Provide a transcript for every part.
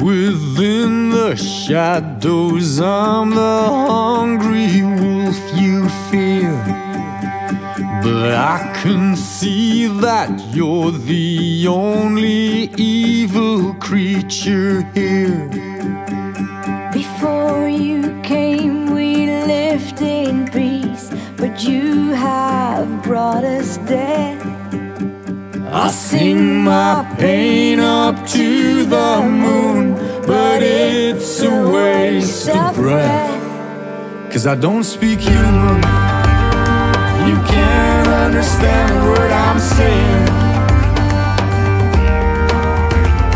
within the shadows. I'm the hungry wolf you fear. But I can see that you're the only evil creature here. Before you came, we lived in peace, but you have brought us death. I sing my pain up to the moon, but it's a waste of breath. Cause I don't speak human. You can't understand a word I'm saying.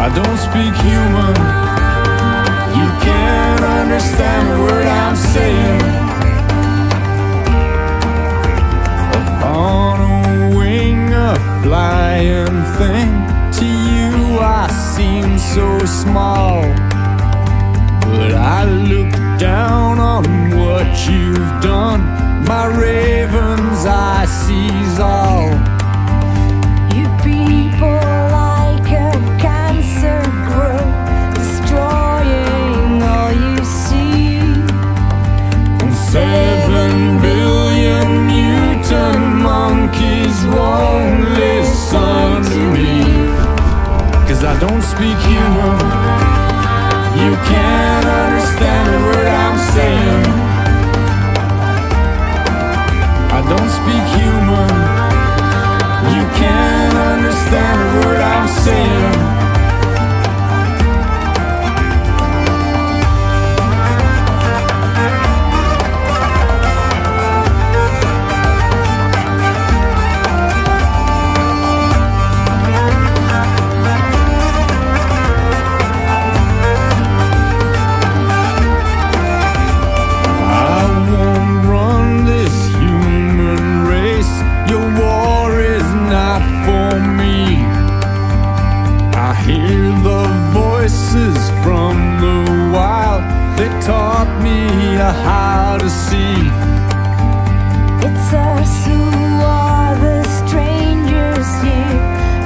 I don't speak human. You can't understand a word I'm saying. So small. But I look down on what you've done. My raven's don't speak human. You can't understand a word I'm saying. Taught me how to see. It's us who are the strangers here,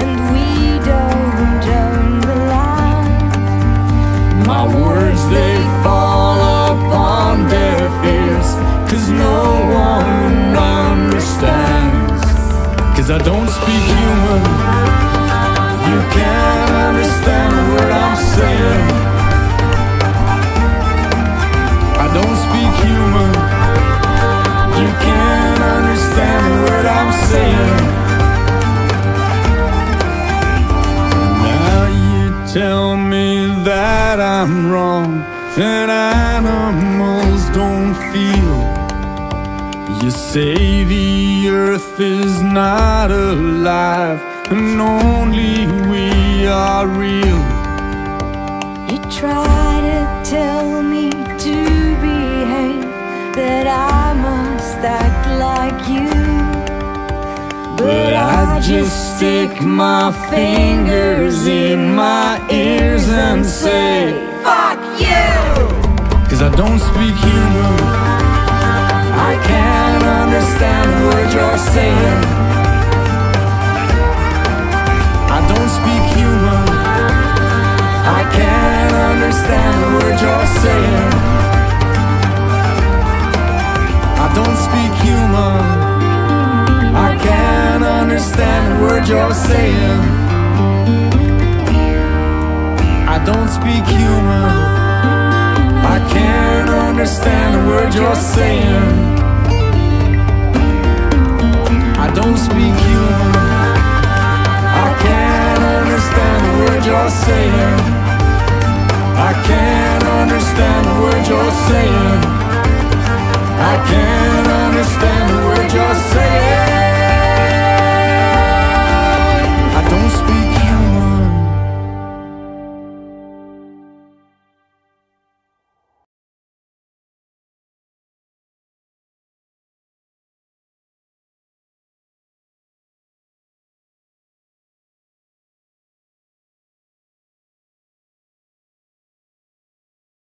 and we don't own the land. My words they fall upon deaf ears. Cause no one understands. Cause I don't speak human. You can't understand tell me that I'm wrong, that animals don't feel. You say the earth is not alive, and only we are real. You try to tell me to behave, that I must act like you. But I just stick my fingers in my ears and say, Fuck you! Cause I don't speak human. I can't understand what you're saying. I don't speak human. I can't understand word you're saying. I don't speak human. You're saying. I don't speak human. I can't understand the word you're saying. I don't speak human. I can't understand the word you're saying. I can't understand the word you're saying.